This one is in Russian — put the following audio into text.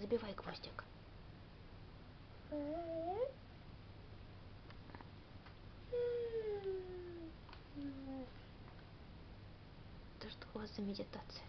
забивай гвоздик. Это что у вас за медитация?